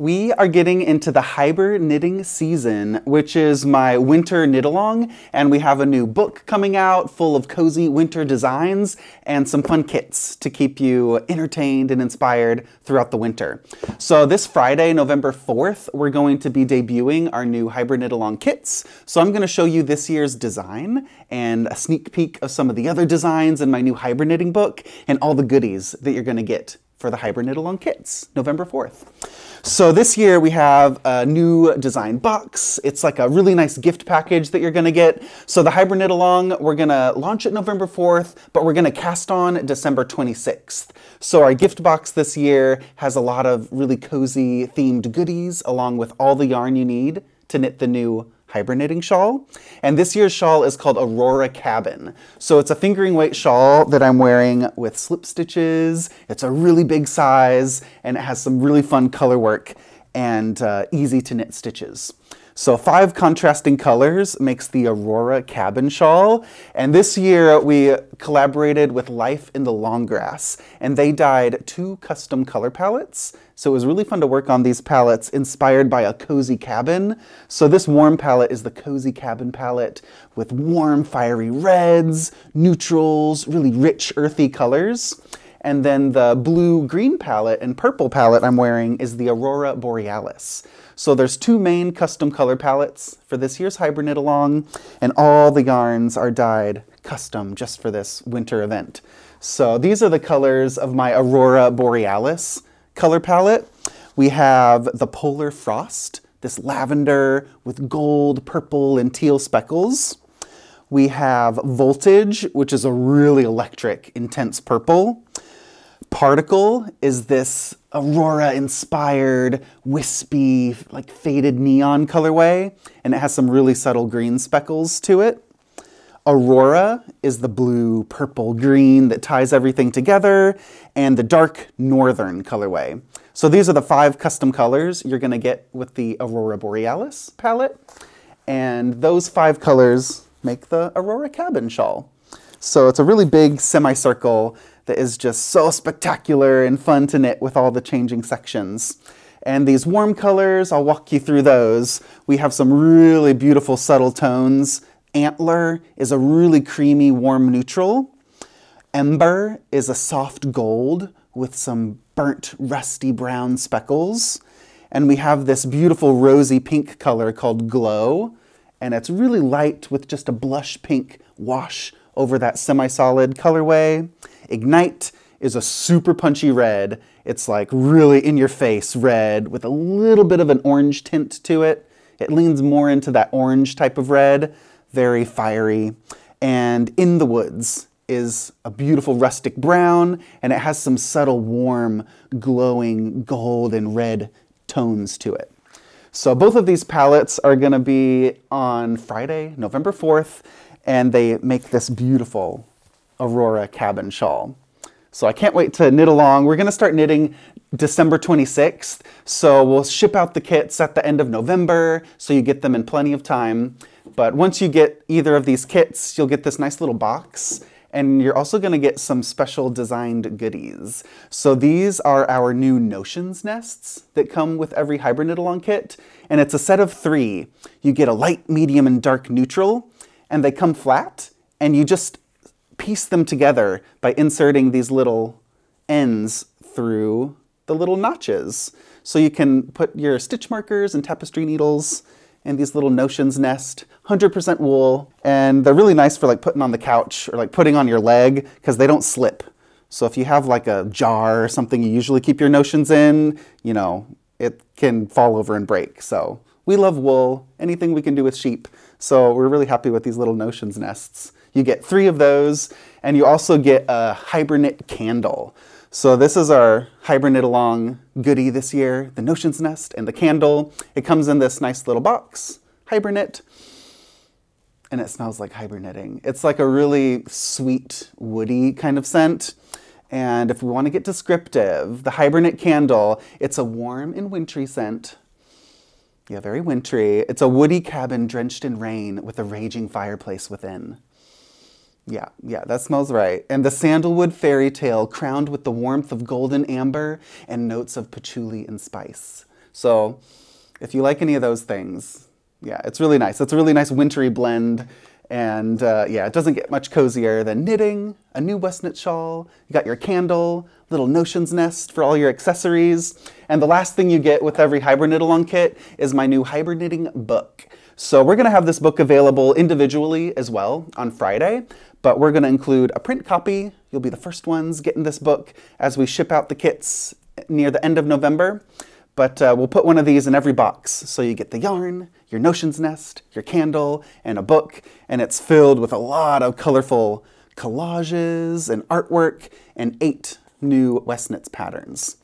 We are getting into the Hiberknitting season, which is my winter knit along, and we have a new book coming out full of cozy winter designs and some fun kits to keep you entertained and inspired throughout the winter. So this Friday, November 4th, we're going to be debuting our new Hiberknitalong kits. So I'm going to show you this year's design and a sneak peek of some of the other designs in my new Hiberknitting book and all the goodies that you're going to get for the Hiberknitalong kits, November 4th. So this year we have a new design box. It's like a really nice gift package that you're gonna get. So the Hiberknitalong, we're gonna launch it November 4th, but we're gonna cast on December 26th. So our gift box this year has a lot of really cozy themed goodies along with all the yarn you need to knit the new Hiberknitting shawl. And this year's shawl is called Aurora Cabin. So it's a fingering weight shawl that I'm wearing with slip stitches. It's a really big size and it has some really fun color work and uh, easy to knit stitches. So five contrasting colors makes the Aurora Cabin Shawl. And this year we collaborated with Life in the Long Grass and they dyed two custom color palettes. So it was really fun to work on these palettes inspired by a cozy cabin. So this warm palette is the Cozy Cabin palette with warm fiery reds, neutrals, really rich earthy colors. And then the blue-green palette and purple palette I'm wearing is the Aurora Borealis. So there's two main custom color palettes for this year's Hiberknitalong, and all the yarns are dyed custom just for this winter event. So these are the colors of my Aurora Borealis color palette. We have the Polar Frost, this lavender with gold, purple, and teal speckles. We have Voltage, which is a really electric, intense purple. Particle is this Aurora-inspired, wispy, like faded neon colorway, and it has some really subtle green speckles to it. Aurora is the blue, purple, green that ties everything together, and the dark northern colorway. So these are the five custom colors you're gonna get with the Aurora Borealis palette, and those five colors make the Aurora Cabin shawl. So it's a really big semicircle that is just so spectacular and fun to knit with all the changing sections. And these warm colors, I'll walk you through those. We have some really beautiful subtle tones. Antler is a really creamy warm neutral. Ember is a soft gold with some burnt rusty brown speckles. And we have this beautiful rosy pink color called Glow. And it's really light with just a blush pink wash over that semi-solid colorway. Ignite is a super punchy red. It's like really in your face red with a little bit of an orange tint to it. It leans more into that orange type of red, very fiery. And In the Woods is a beautiful rustic brown and it has some subtle warm glowing gold and red tones to it. So both of these palettes are going to be on Friday, November 4th, and they make this beautiful Aurora cabin shawl. So I can't wait to knit along. We're gonna start knitting December 26th. So we'll ship out the kits at the end of November so you get them in plenty of time. But once you get either of these kits, you'll get this nice little box and you're also going to get some special designed goodies. So these are our new Notions nests that come with every Hiberknitalong kit, and it's a set of three. You get a light, medium, and dark neutral, and they come flat, and you just piece them together by inserting these little ends through the little notches. So you can put your stitch markers and tapestry needles in these little notions nest, 100% wool, and they're really nice for like putting on the couch or like putting on your leg because they don't slip. So if you have like a jar or something you usually keep your notions in, you know, it can fall over and break. So we love wool, anything we can do with sheep. So we're really happy with these little notions nests. You get three of those, and you also get a Hiberknit candle. So this is our Hiberknitalong goodie this year, the Notions Nest and the candle. It comes in this nice little box, Hiberknit, and it smells like hibernating. It's like a really sweet, woody kind of scent. And if we want to get descriptive, the Hiberknit candle, it's a warm and wintry scent. Yeah, very wintry. It's a woody cabin drenched in rain with a raging fireplace within. Yeah, yeah, that smells right. And the sandalwood fairy tale crowned with the warmth of golden amber and notes of patchouli and spice. So if you like any of those things, yeah, it's really nice. It's a really nice wintry blend. And uh, yeah, it doesn't get much cozier than knitting, a new Westknit shawl, you got your candle, little notions nest for all your accessories. And the last thing you get with every Hiberknitalong kit is my new Hiberknitting book. So we're gonna have this book available individually as well on Friday, but we're gonna include a print copy. You'll be the first ones getting this book as we ship out the kits near the end of November. But uh, we'll put one of these in every box. So you get the yarn, your notions nest, your candle, and a book. And it's filled with a lot of colorful collages and artwork and eight new Westknits patterns.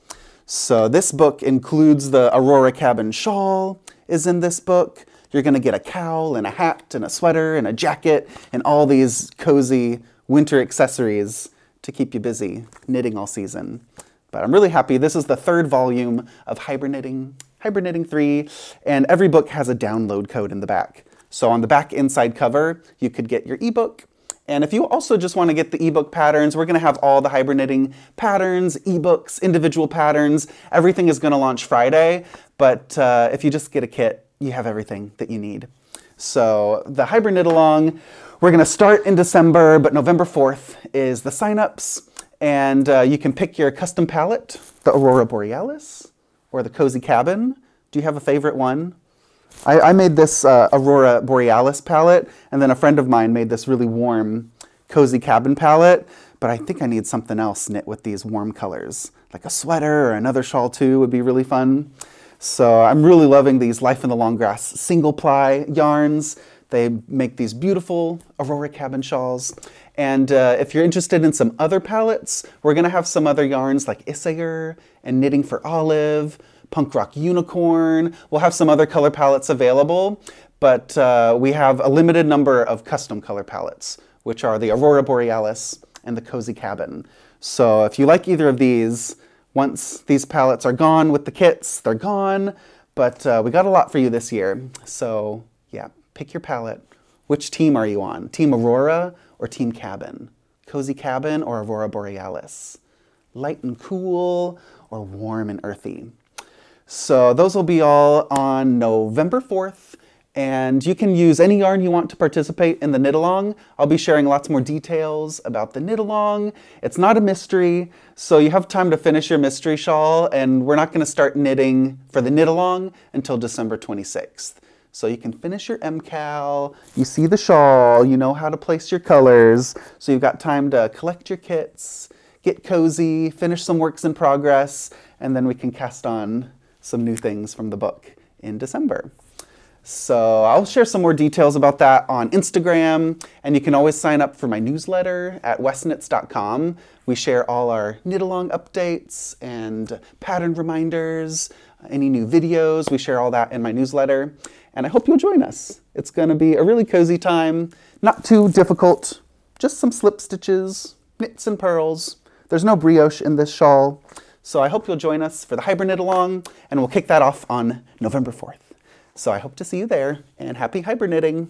So this book includes the Aurora Cabin shawl is in this book. You're gonna get a cowl and a hat and a sweater and a jacket and all these cozy winter accessories to keep you busy knitting all season. But I'm really happy. This is the third volume of Hiberknitting, Hiberknitting 3, and every book has a download code in the back. So on the back inside cover, you could get your ebook. And if you also just want to get the ebook patterns, we're going to have all the Hiberknitting patterns, ebooks, individual patterns. Everything is going to launch Friday, but uh, if you just get a kit, you have everything that you need. So the knit along, we're going to start in December, but November 4th is the signups. And uh, you can pick your custom palette, the Aurora Borealis or the Cozy Cabin. Do you have a favorite one? I, I made this uh, Aurora Borealis palette, and then a friend of mine made this really warm Cozy Cabin palette, but I think I need something else knit with these warm colors. Like a sweater or another shawl too would be really fun. So I'm really loving these Life in the Long Grass single ply yarns. They make these beautiful Aurora Cabin shawls. And uh, if you're interested in some other palettes, we're gonna have some other yarns like Isager and Knitting for Olive, Punk Rock Unicorn. We'll have some other color palettes available, but uh, we have a limited number of custom color palettes, which are the Aurora Borealis and the Cozy Cabin. So if you like either of these, once these palettes are gone with the kits, they're gone, but uh, we got a lot for you this year. So yeah, Pick your palette. Which team are you on? Team Aurora or Team Cabin? Cozy Cabin or Aurora Borealis? Light and cool or warm and earthy? So those will be all on November 4th. And you can use any yarn you want to participate in the knit along. I'll be sharing lots more details about the knit along. It's not a mystery, so you have time to finish your mystery shawl, and we're not going to start knitting for the knit along until December 26th. So you can finish your MKAL, you see the shawl, you know how to place your colors, so you've got time to collect your kits, get cozy, finish some works in progress, and then we can cast on some new things from the book in December. So I'll share some more details about that on Instagram, and you can always sign up for my newsletter at westknits.com. We share all our knit along updates and pattern reminders, any new videos, we share all that in my newsletter and I hope you'll join us. It's going to be a really cozy time, not too difficult, just some slip stitches, knits and purls. There's no brioche in this shawl, so I hope you'll join us for the Knit Along, and we'll kick that off on November 4th. So I hope to see you there, and happy Hiberknitting!